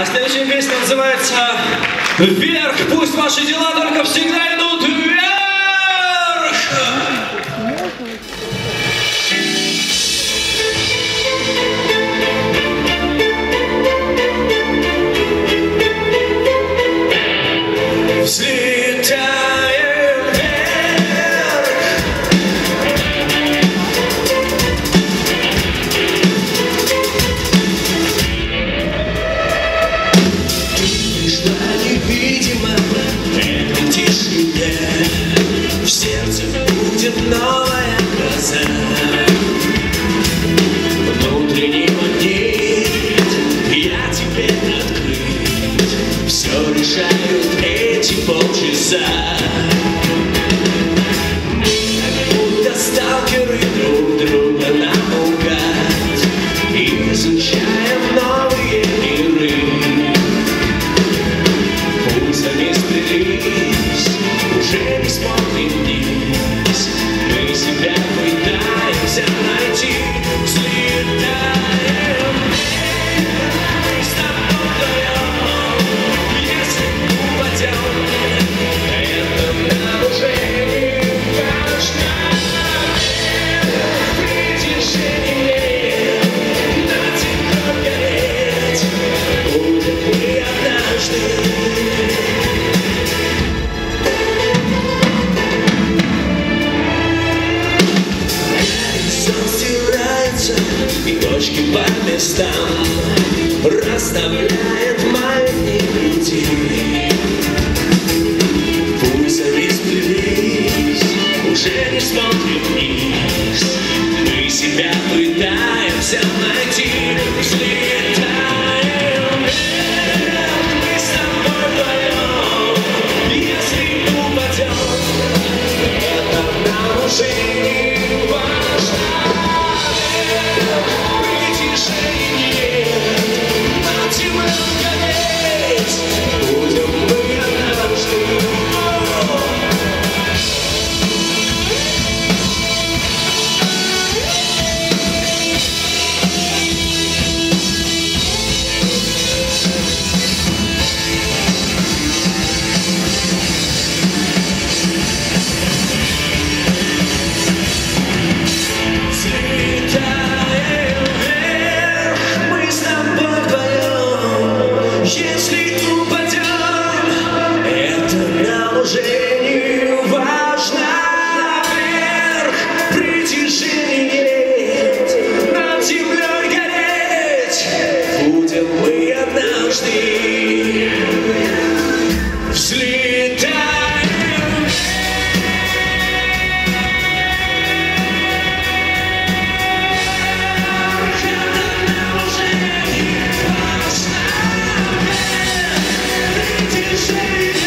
А следующая песня называется «Вверх». Пусть ваши дела только всегда идут вверх. Все решают И точки по местам. Расставляет маятники Пульсами сплелись, уже не смотрим вниз. Мы себя пытаемся найти, взлетаем. Вверх. Мы с тобой упадем это нам уже не важно Притяжение это нам уже не важно. Вверх притяжения нет, над землей гореть будем мы однажды. Взлетаем Притяжение